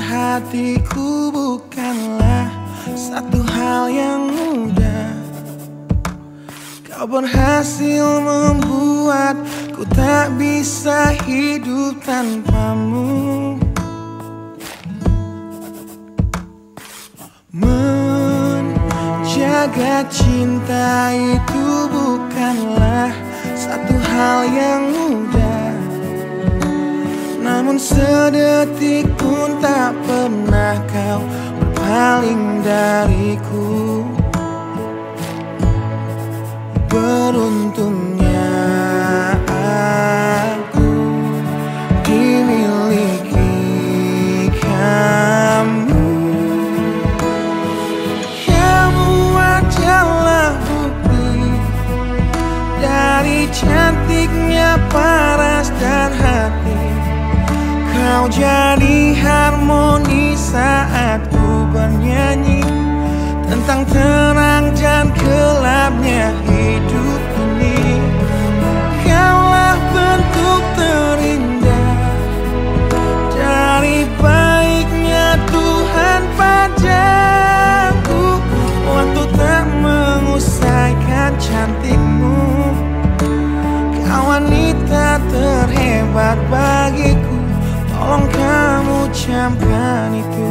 hatiku bukanlah satu hal yang mudah. Kau berhasil membuat ku tak bisa hidup tanpamu. Menjaga cinta itu bukanlah satu hal yang mudah Namun sedetik pun tak pernah kau berpaling dariku Jadi harmoni saat ku bernyanyi Tentang terang dan gelapnya hidup ini. Kaulah bentuk terindah Dari baiknya Tuhan padaku. Waktu tak mengusaikan cantikmu Kau wanita terhebat champion kan itu